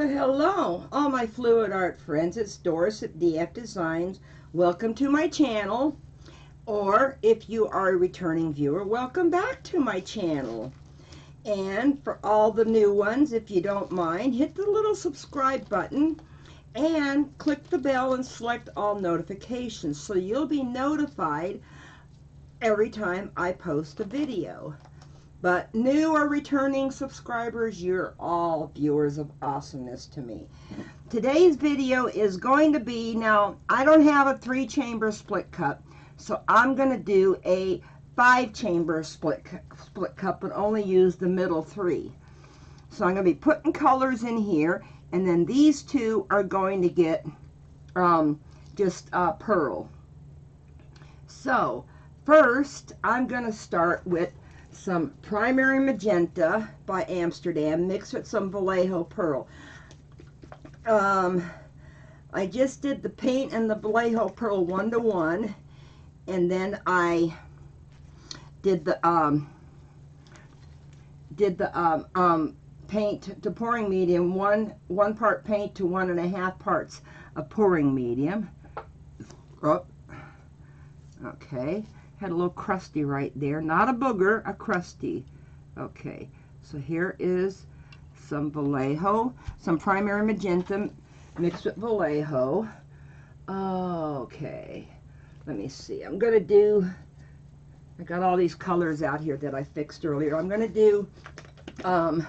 Well, hello, all my fluid art friends. It's Doris at DF Designs. Welcome to my channel. Or if you are a returning viewer, welcome back to my channel. And for all the new ones, if you don't mind, hit the little subscribe button and click the bell and select all notifications so you'll be notified every time I post a video. But new or returning subscribers, you're all viewers of awesomeness to me. Today's video is going to be, now I don't have a three chamber split cup, so I'm going to do a five chamber split, split cup and only use the middle three. So I'm going to be putting colors in here and then these two are going to get um, just uh, pearl. So first I'm going to start with some primary magenta by Amsterdam mixed with some Vallejo pearl. Um, I just did the paint and the Vallejo pearl one to one and then I did the um, did the um, um, paint to pouring medium one one part paint to one and a half parts of pouring medium. Oh, okay had a little crusty right there. Not a booger, a crusty. Okay, so here is some Vallejo, some primary magenta mixed with Vallejo. Okay, let me see. I'm going to do, I got all these colors out here that I fixed earlier. I'm going to do um,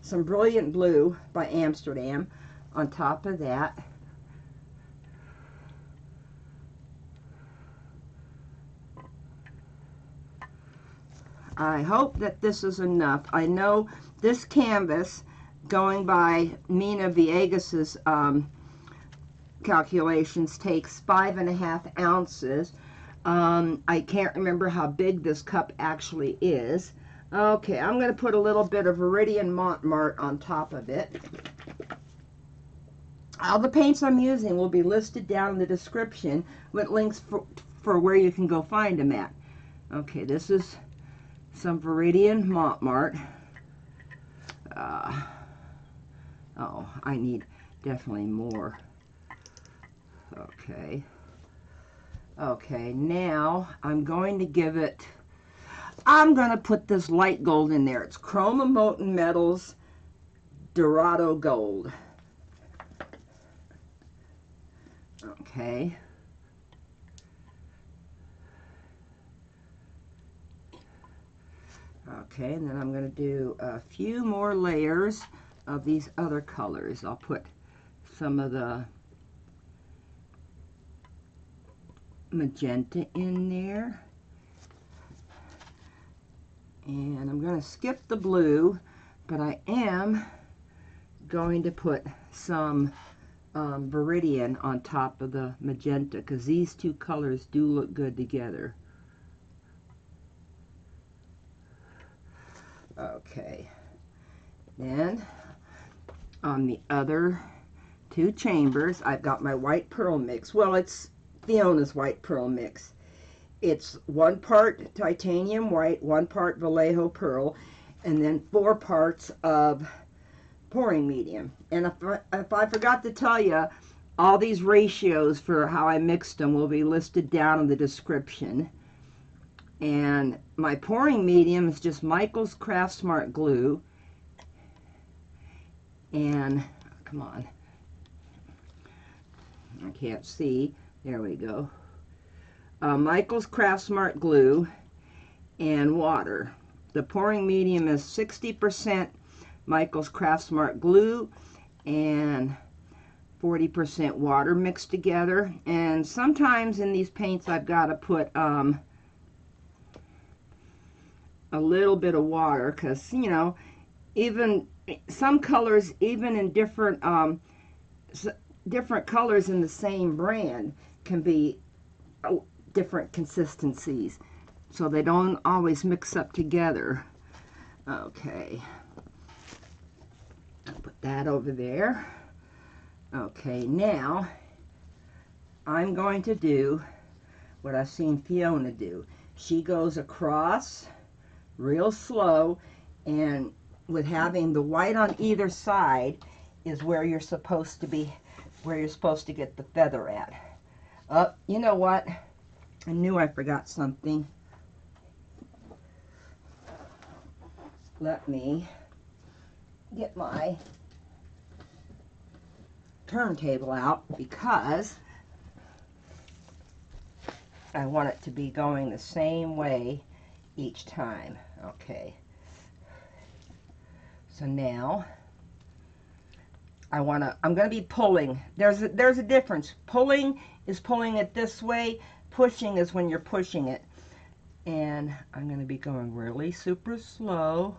some Brilliant Blue by Amsterdam on top of that. I hope that this is enough. I know this canvas, going by Mina Villegas's um, calculations, takes five and a half ounces. Um, I can't remember how big this cup actually is. Okay, I'm going to put a little bit of Viridian Mont Marte on top of it. All the paints I'm using will be listed down in the description with links for, for where you can go find them at. Okay, this is some Viridian Mont Marte. Uh, oh, I need definitely more. Okay. Okay, now I'm going to give it, I'm going to put this light gold in there. It's Chroma Molten Metals Dorado Gold. Okay. Okay, and then I'm going to do a few more layers of these other colors. I'll put some of the magenta in there. And I'm going to skip the blue, but I am going to put some um, Viridian on top of the magenta because these two colors do look good together. Okay. Then on the other two chambers, I've got my white pearl mix. Well, it's Fiona's white pearl mix. It's one part titanium white, one part Vallejo pearl, and then four parts of pouring medium. And if if I forgot to tell you, all these ratios for how I mixed them will be listed down in the description. And my pouring medium is just Michael's Craft Smart Glue. And, come on. I can't see. There we go. Uh, Michael's Craft Smart Glue and water. The pouring medium is 60% Michael's Craft Smart Glue and 40% water mixed together. And sometimes in these paints I've got to put um, a little bit of water because, you know, even some colors, even in different, um, different colors in the same brand can be uh, different consistencies. So they don't always mix up together. Okay. I'll Put that over there. Okay, now I'm going to do what I've seen Fiona do. She goes across real slow and with having the white on either side is where you're supposed to be, where you're supposed to get the feather at. Oh, you know what? I knew I forgot something. Let me get my turntable out because I want it to be going the same way each time. Okay. So now I want to, I'm going to be pulling. There's a, there's a difference. Pulling is pulling it this way. Pushing is when you're pushing it. And I'm going to be going really super slow.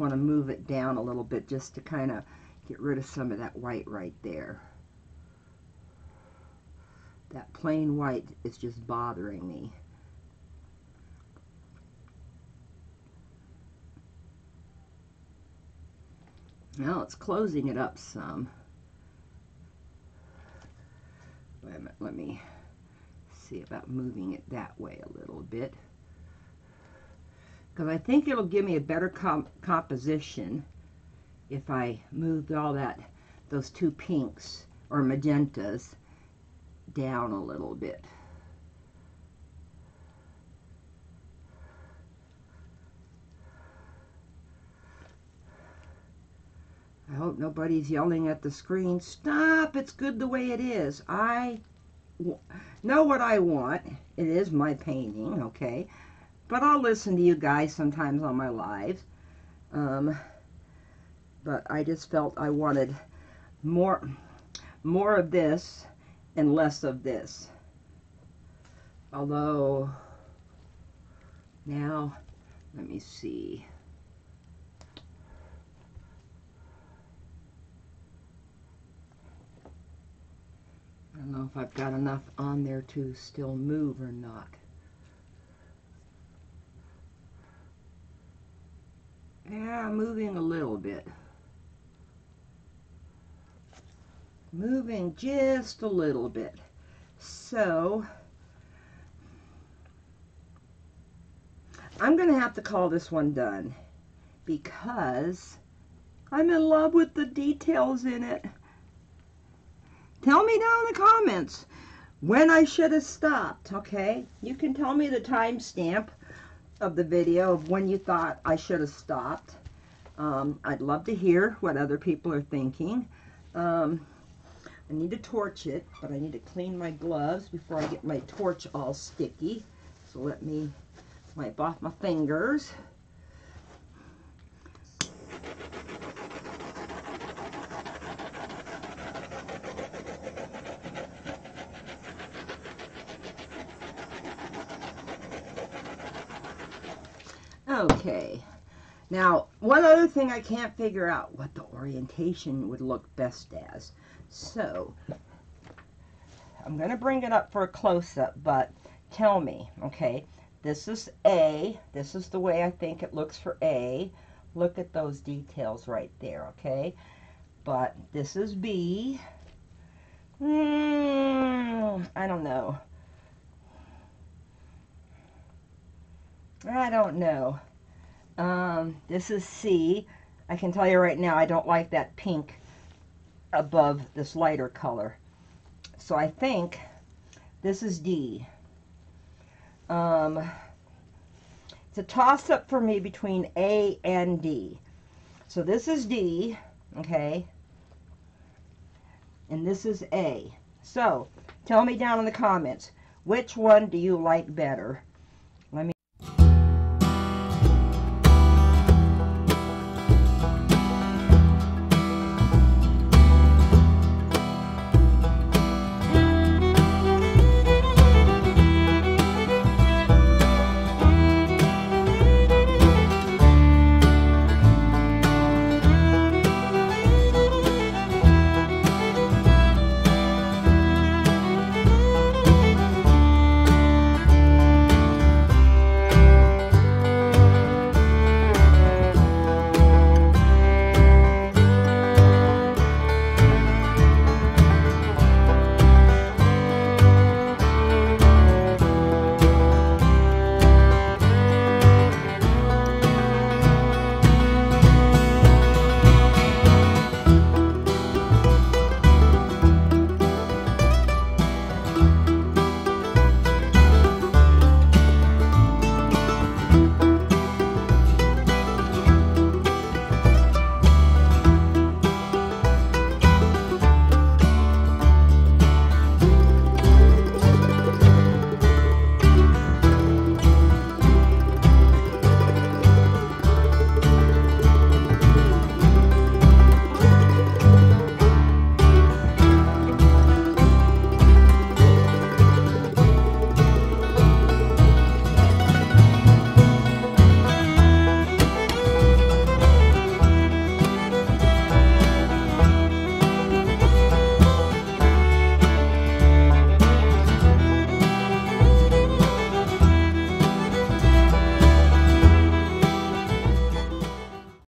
Want to move it down a little bit just to kind of get rid of some of that white right there. That plain white is just bothering me. Now it's closing it up some. Wait a minute, let me see about moving it that way a little bit. Because I think it'll give me a better composition if I moved all that, those two pinks or magentas down a little bit. I hope nobody's yelling at the screen. Stop! It's good the way it is. I know what I want. It is my painting, okay? But I'll listen to you guys sometimes on my lives. Um, but I just felt I wanted more, more of this and less of this. Although, now, let me see. I don't know if I've got enough on there to still move or not. Yeah, moving a little bit. Moving just a little bit. So, I'm going to have to call this one done because I'm in love with the details in it. Tell me down in the comments when I should have stopped, okay? You can tell me the timestamp of the video of when you thought I should have stopped. Um, I'd love to hear what other people are thinking. Um, I need to torch it, but I need to clean my gloves before I get my torch all sticky. So let me wipe off my fingers. Okay. Now, one other thing I can't figure out what the orientation would look best as. So, I'm going to bring it up for a close-up, but tell me, okay, this is A. This is the way I think it looks for A. Look at those details right there, okay? But this is B. Mm, I don't know. I don't know. Um, this is C. I can tell you right now, I don't like that pink above this lighter color. So I think this is D. Um, it's a toss-up for me between A and D. So this is D, okay? And this is A. So, tell me down in the comments, which one do you like better?